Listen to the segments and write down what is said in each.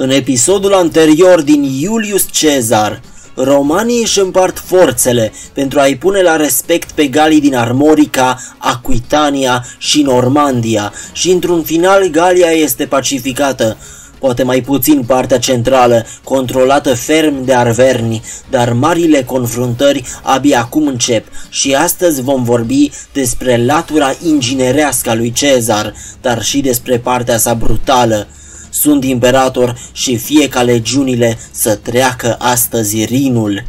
În episodul anterior din Iulius Cezar, romanii își împart forțele pentru a-i pune la respect pe galii din Armorica, Aquitania și Normandia și într-un final Galia este pacificată, poate mai puțin partea centrală, controlată ferm de arverni, dar marile confruntări abia acum încep și astăzi vom vorbi despre latura inginerească a lui Cezar, dar și despre partea sa brutală, sunt imperator și fie ca legiunile să treacă astăzi Rinul.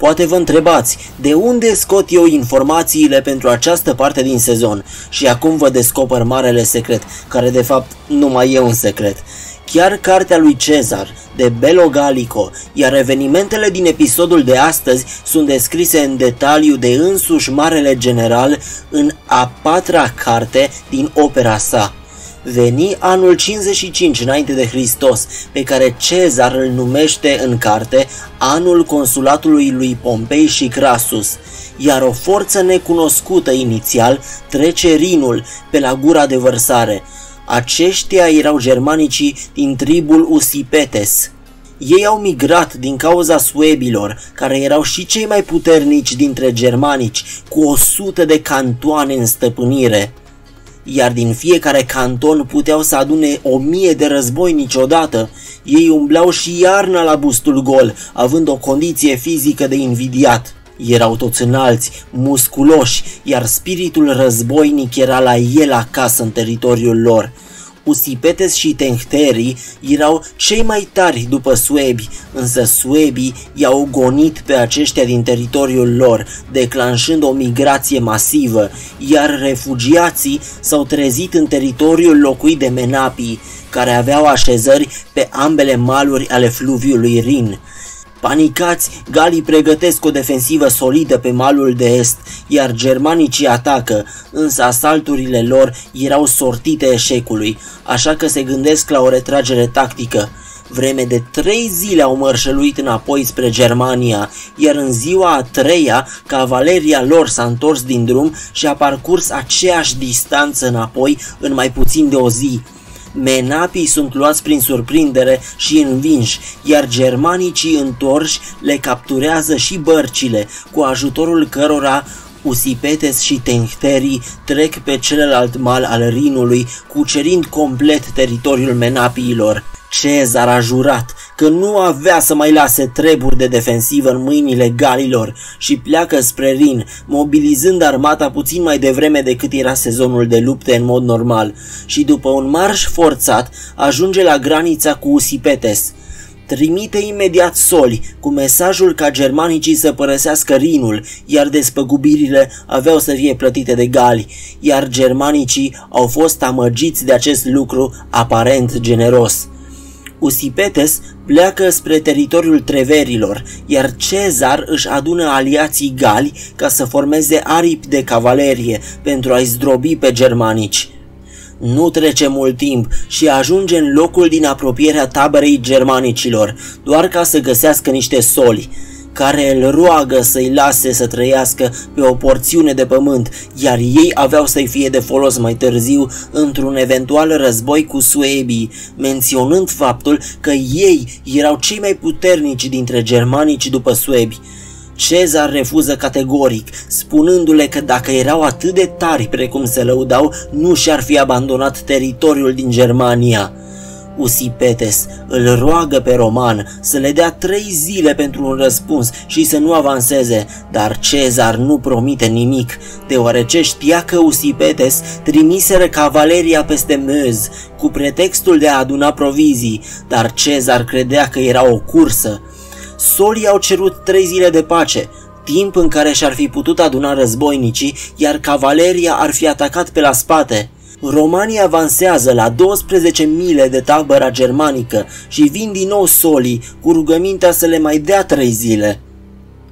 Poate vă întrebați, de unde scot eu informațiile pentru această parte din sezon? Și acum vă descoper marele secret, care de fapt nu mai e un secret. Chiar cartea lui Cezar, de Belo Gallico, iar evenimentele din episodul de astăzi sunt descrise în detaliu de însuși Marele General în a patra carte din opera sa. Veni anul 55 înainte de Hristos, pe care Cezar îl numește în carte anul consulatului lui Pompei și Crasus, iar o forță necunoscută inițial trece Rinul pe la gura de vărsare, aceștia erau germanicii din tribul Usipetes. Ei au migrat din cauza suebilor, care erau și cei mai puternici dintre germanici, cu o sută de cantoane în stăpânire. Iar din fiecare canton puteau să adune o mie de război niciodată. Ei umblau și iarna la bustul gol, având o condiție fizică de invidiat. Erau toți înalți, musculoși, iar spiritul războinic era la el acasă în teritoriul lor. Usipetes și Tenhterii erau cei mai tari după suebi, însă suebii i-au gonit pe aceștia din teritoriul lor, declanșând o migrație masivă, iar refugiații s-au trezit în teritoriul locuit de menapii, care aveau așezări pe ambele maluri ale fluviului Rin. Panicați, galii pregătesc o defensivă solidă pe malul de est, iar germanicii atacă, însă asalturile lor erau sortite eșecului, așa că se gândesc la o retragere tactică. Vreme de trei zile au mărșăluit înapoi spre Germania, iar în ziua a treia, cavaleria lor s-a întors din drum și a parcurs aceeași distanță înapoi în mai puțin de o zi. Menapii sunt luați prin surprindere și învinși, iar germanicii întorși le capturează și bărcile, cu ajutorul cărora Usipetes și Tenhterii trec pe celălalt mal al Rinului, cucerind complet teritoriul menapiilor. Cezar a jurat că nu avea să mai lase treburi de defensivă în mâinile galilor și pleacă spre Rin, mobilizând armata puțin mai devreme decât era sezonul de lupte în mod normal și după un marș forțat ajunge la granița cu Usipetes. Trimite imediat soli cu mesajul ca germanicii să părăsească Rinul, iar despăgubirile aveau să fie plătite de gali, iar germanicii au fost amăgiți de acest lucru aparent generos. Usipetes pleacă spre teritoriul treverilor, iar Cezar își adună aliații gali ca să formeze aripi de cavalerie pentru a-i zdrobi pe germanici. Nu trece mult timp și ajunge în locul din apropierea taberei germanicilor, doar ca să găsească niște soli care îl roagă să-i lase să trăiască pe o porțiune de pământ, iar ei aveau să-i fie de folos mai târziu într-un eventual război cu suebii, menționând faptul că ei erau cei mai puternici dintre germanici după suebi. Cezar refuză categoric, spunându-le că dacă erau atât de tari precum se lăudau, nu și-ar fi abandonat teritoriul din Germania. Usipetes îl roagă pe Roman să le dea trei zile pentru un răspuns și să nu avanseze, dar Cezar nu promite nimic, deoarece știa că Usipetes trimiseră cavaleria peste Mez cu pretextul de a aduna provizii, dar Cezar credea că era o cursă. Solii au cerut trei zile de pace, timp în care și-ar fi putut aduna războinicii, iar cavaleria ar fi atacat pe la spate. Romanii avansează la 12 mile de tabăra germanică și vin din nou solii cu rugămintea să le mai dea trei zile.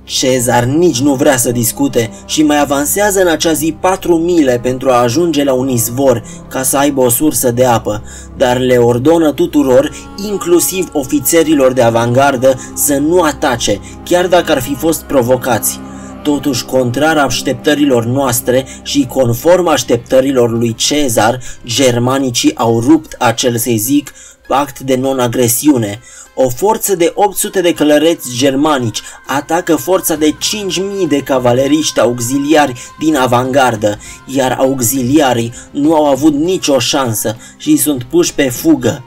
Cezar nici nu vrea să discute și mai avansează în acea zi patru mile pentru a ajunge la un izvor ca să aibă o sursă de apă, dar le ordonă tuturor, inclusiv ofițerilor de avangardă, să nu atace, chiar dacă ar fi fost provocați. Totuși, contrar așteptărilor noastre și conform așteptărilor lui Cezar, germanicii au rupt acel, să zic, pact de non-agresiune. O forță de 800 de călăreți germanici atacă forța de 5000 de cavaleriști auxiliari din avangardă, iar auxiliarii nu au avut nicio șansă și sunt puși pe fugă.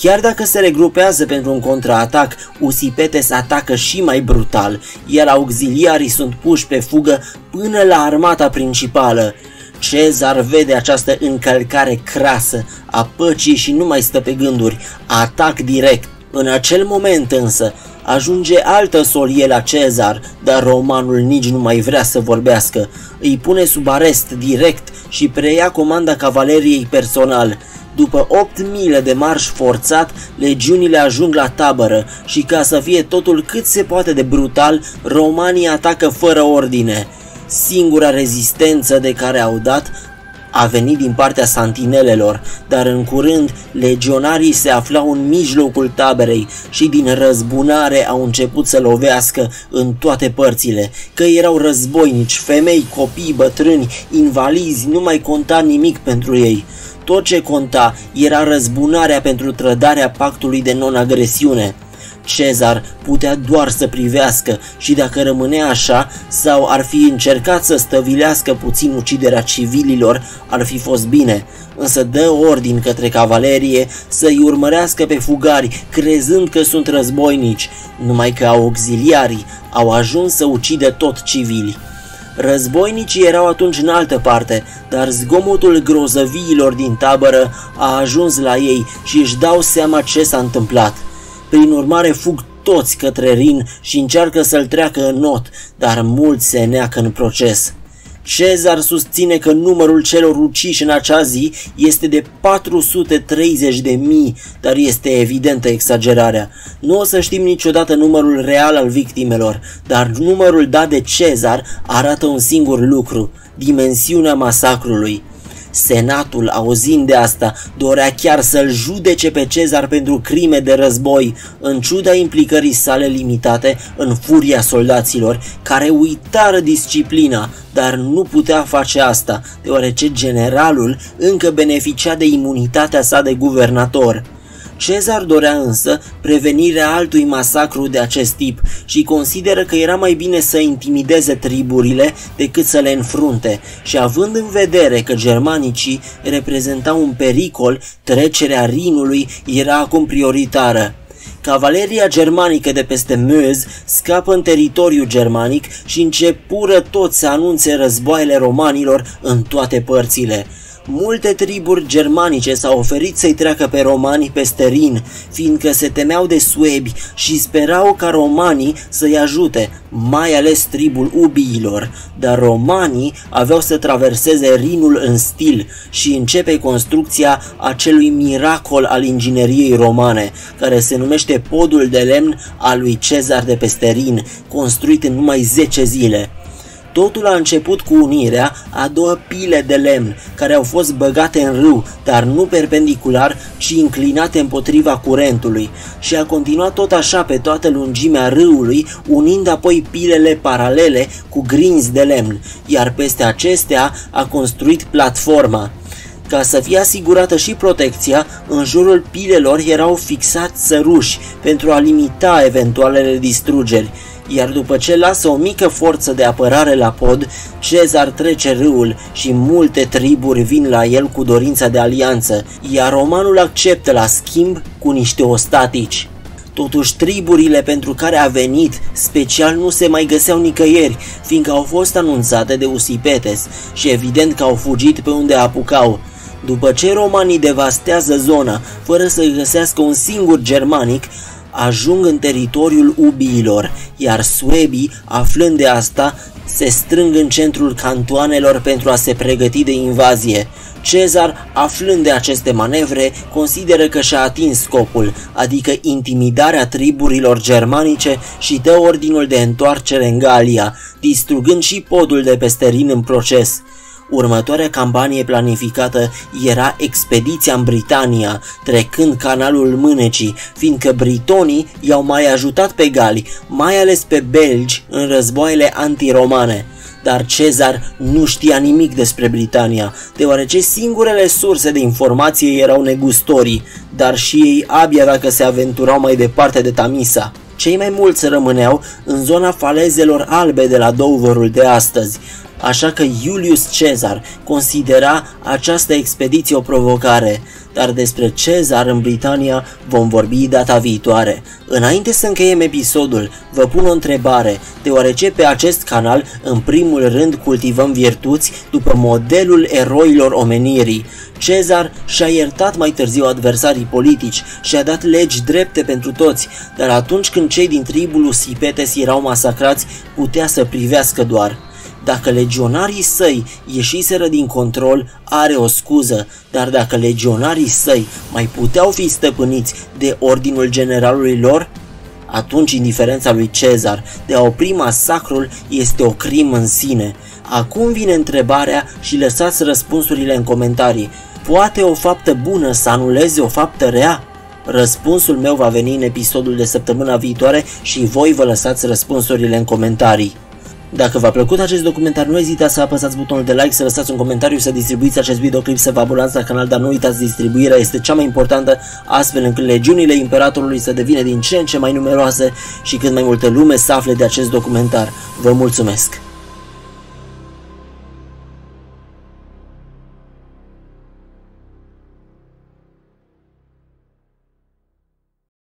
Chiar dacă se regrupează pentru un contraatac, Usipetes atacă și mai brutal, iar auxiliarii sunt puși pe fugă până la armata principală. Cezar vede această încălcare crasă a păcii și nu mai stă pe gânduri, atac direct. În acel moment însă, ajunge altă solie la Cezar, dar romanul nici nu mai vrea să vorbească. Îi pune sub arest direct și preia comanda cavaleriei personal. După 8 mile de marș forțat, legiunile ajung la tabără și ca să fie totul cât se poate de brutal, romanii atacă fără ordine. Singura rezistență de care au dat a venit din partea santinelelor, dar în curând legionarii se aflau în mijlocul taberei și din răzbunare au început să lovească în toate părțile, că erau războinici, femei, copii, bătrâni, invalizi, nu mai conta nimic pentru ei. Tot ce conta era răzbunarea pentru trădarea pactului de non-agresiune. Cezar putea doar să privească și dacă rămânea așa sau ar fi încercat să stăvilească puțin uciderea civililor, ar fi fost bine, însă dă ordin către cavalerie să-i urmărească pe fugari, crezând că sunt războinici, numai că auxiliarii au ajuns să ucidă tot civili. Războinicii erau atunci în altă parte, dar zgomotul grozăviilor din tabără a ajuns la ei și își dau seama ce s-a întâmplat. Prin urmare fug toți către Rin și încearcă să-l treacă în not, dar mulți se neacă în proces. Cezar susține că numărul celor uciși în acea zi este de 430 de mii, dar este evidentă exagerarea. Nu o să știm niciodată numărul real al victimelor, dar numărul dat de Cezar arată un singur lucru, dimensiunea masacrului. Senatul, auzind de asta, dorea chiar să-l judece pe Cezar pentru crime de război, în ciuda implicării sale limitate în furia soldaților, care uitară disciplina, dar nu putea face asta, deoarece generalul încă beneficia de imunitatea sa de guvernator. Cezar dorea însă prevenirea altui masacru de acest tip și consideră că era mai bine să intimideze triburile decât să le înfrunte și având în vedere că germanicii reprezentau un pericol, trecerea Rinului era acum prioritară. Cavaleria germanică de peste Meuse scapă în teritoriu germanic și începură toți să anunțe războaiele romanilor în toate părțile. Multe triburi germanice s-au oferit să-i treacă pe romani peste Rin, fiindcă se temeau de suebi și sperau ca romanii să-i ajute, mai ales tribul ubiilor, dar romanii aveau să traverseze Rinul în stil și începe construcția acelui miracol al ingineriei romane, care se numește podul de lemn al lui Cezar de peste Rin, construit în numai 10 zile. Totul a început cu unirea a două pile de lemn care au fost băgate în râu, dar nu perpendicular, ci inclinate împotriva curentului și a continuat tot așa pe toată lungimea râului, unind apoi pilele paralele cu grinzi de lemn, iar peste acestea a construit platforma. Ca să fie asigurată și protecția, în jurul pilelor erau fixați săruși pentru a limita eventualele distrugeri iar după ce lasă o mică forță de apărare la pod, Cezar trece râul și multe triburi vin la el cu dorința de alianță, iar romanul acceptă la schimb cu niște ostatici. Totuși, triburile pentru care a venit special nu se mai găseau nicăieri, fiindcă au fost anunțate de Usipetes și evident că au fugit pe unde apucau. După ce romanii devastează zona, fără să găsească un singur germanic, ajung în teritoriul ubiilor, iar suebii, aflând de asta, se strâng în centrul cantoanelor pentru a se pregăti de invazie. Cezar, aflând de aceste manevre, consideră că și-a atins scopul, adică intimidarea triburilor germanice și dă ordinul de întoarcere în Galia, distrugând și podul de peste Rin în proces. Următoarea campanie planificată era expediția în Britania, trecând canalul Mânecii, fiindcă britonii i-au mai ajutat pe gali, mai ales pe belgi, în războaiele antiromane dar Cezar nu știa nimic despre Britania, deoarece singurele surse de informație erau negustorii, dar și ei abia dacă se aventurau mai departe de Tamisa. Cei mai mulți rămâneau în zona falezelor albe de la Doverul de astăzi, așa că Iulius Cezar considera această expediție o provocare, dar despre Cezar în Britania vom vorbi data viitoare. Înainte să încheiem episodul, vă pun o întrebare, deoarece pe acest canal în primul rând cultivăm virtuți după modelul eroilor omenirii. Cezar și-a iertat mai târziu adversarii politici și a dat legi drepte pentru toți, dar atunci când cei din tribul Sipetes erau masacrați, putea să privească doar. Dacă legionarii săi ieșiseră din control, are o scuză, dar dacă legionarii săi mai puteau fi stăpâniți de ordinul generalului lor, atunci indiferența lui Cezar de a opri masacrul este o crimă în sine. Acum vine întrebarea și lăsați răspunsurile în comentarii. Poate o faptă bună să anuleze o faptă rea? Răspunsul meu va veni în episodul de săptămâna viitoare și voi vă lăsați răspunsurile în comentarii. Dacă v-a plăcut acest documentar, nu ezitați să apăsați butonul de like, să lăsați un comentariu, să distribuiți acest videoclip, să vă abonați la canal, dar nu uitați, distribuirea este cea mai importantă, astfel încât legiunile Imperatorului să devină din ce în ce mai numeroase și cât mai multă lume să afle de acest documentar. Vă mulțumesc!